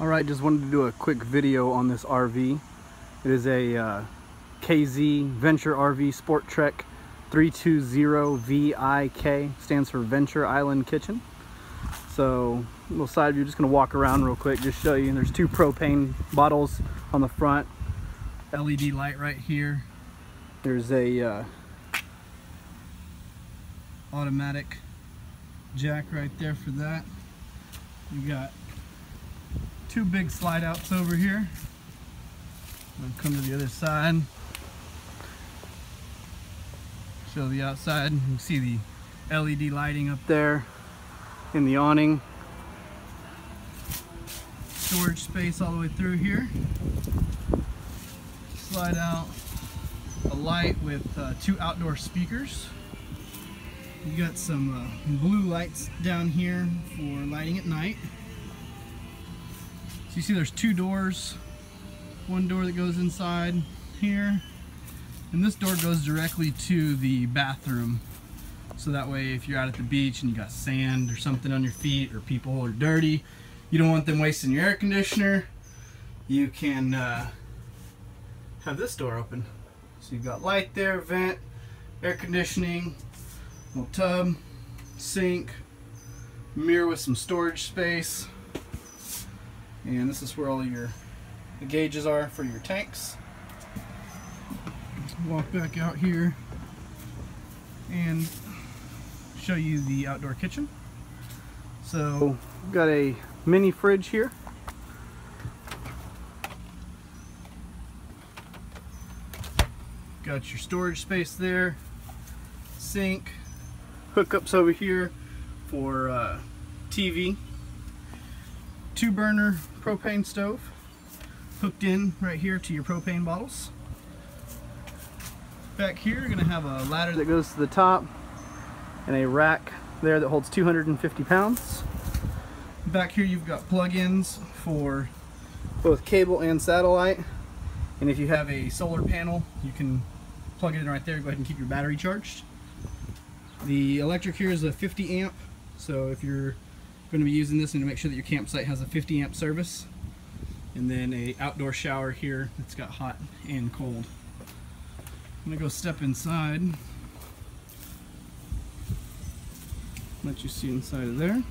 All right, just wanted to do a quick video on this RV. It is a uh, KZ Venture RV Sport Trek 320VIK, stands for Venture Island Kitchen. So, little side view, just gonna walk around real quick, just show you. There's two propane bottles on the front, LED light right here. There's a uh, automatic jack right there for that. You got two big slide outs over here. I'll come to the other side. Show the outside. You can see the LED lighting up there in the awning. Storage space all the way through here. Slide out a light with uh, two outdoor speakers. You got some uh, blue lights down here for lighting at night. You see there's two doors. One door that goes inside here. And this door goes directly to the bathroom. So that way if you're out at the beach and you got sand or something on your feet or people are dirty, you don't want them wasting your air conditioner, you can uh, have this door open. So you've got light there, vent, air conditioning, little tub, sink, mirror with some storage space. And this is where all your the gauges are for your tanks. Walk back out here and show you the outdoor kitchen. So we've got a mini fridge here. Got your storage space there, sink, hookups over here for uh, TV, two burner propane stove hooked in right here to your propane bottles. Back here you're going to have a ladder that goes to the top and a rack there that holds 250 pounds. Back here you've got plug-ins for both cable and satellite and if you have a solar panel you can plug it in right there go ahead and keep your battery charged. The electric here is a 50 amp so if you're going to be using this and to make sure that your campsite has a 50 amp service and then a outdoor shower here that's got hot and cold. I'm gonna go step inside. Let you see inside of there.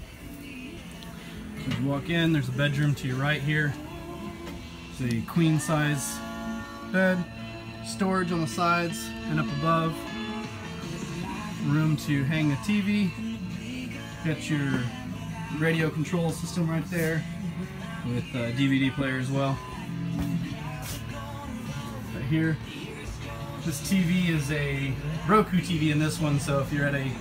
So you walk in, there's a bedroom to your right here. There's a queen size bed, storage on the sides and up above. Room to hang a TV. Got your radio control system right there with uh, a DVD player as well. Right here. This TV is a Roku TV in this one, so if you're at a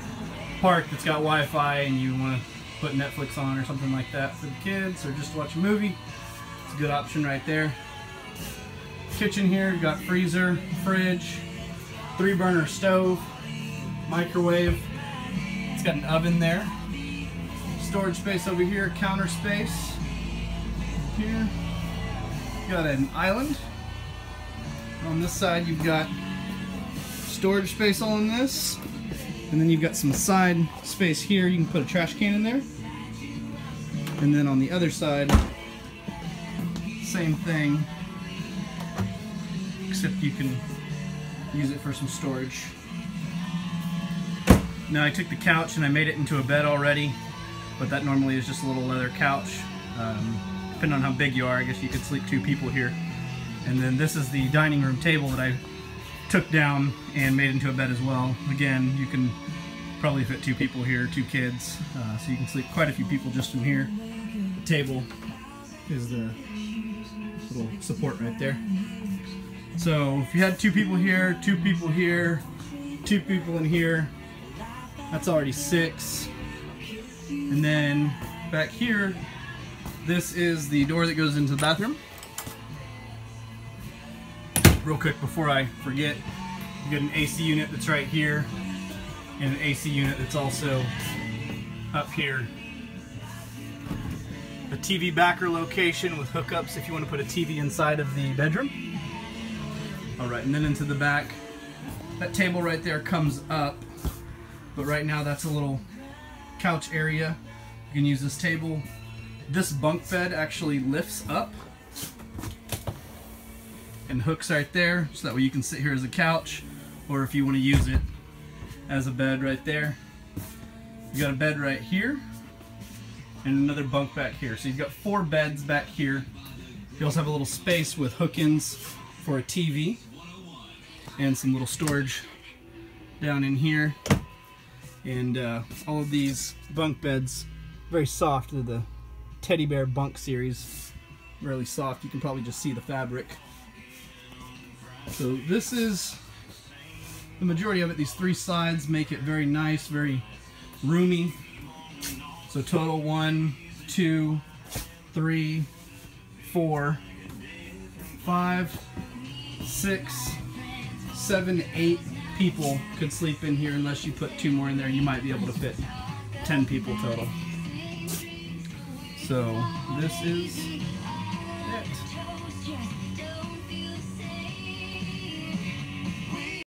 park that's got Wi-Fi and you want to put Netflix on or something like that for the kids or just watch a movie, it's a good option right there. Kitchen here, got freezer, fridge, three burner stove, microwave. It's got an oven there. Storage space over here, counter space here. Got an island. On this side you've got storage space all in this. And then you've got some side space here. You can put a trash can in there. And then on the other side, same thing. Except you can use it for some storage. Now I took the couch and I made it into a bed already, but that normally is just a little leather couch. Um, depending on how big you are, I guess you could sleep two people here. And then this is the dining room table that I took down and made into a bed as well. Again, you can probably fit two people here, two kids, uh, so you can sleep quite a few people just in here. The table is the little support right there. So if you had two people here, two people here, two people in here, that's already six. And then back here, this is the door that goes into the bathroom. Real quick before I forget, you got an AC unit that's right here and an AC unit that's also up here. A TV backer location with hookups if you want to put a TV inside of the bedroom. Alright, and then into the back. That table right there comes up, but right now that's a little couch area. You can use this table This bunk bed actually lifts up and hooks right there so that way you can sit here as a couch or if you want to use it as a bed right there. You got a bed right here and another bunk back here. So you've got four beds back here. You also have a little space with hook-ins for a TV and some little storage down in here. And uh, all of these bunk beds, very soft. They're the Teddy Bear Bunk series. Really soft. You can probably just see the fabric. So this is the majority of it. These three sides make it very nice, very roomy. So total one, two, three, four, five, six, seven, eight people could sleep in here unless you put two more in there. You might be able to fit 10 people total. So this is it.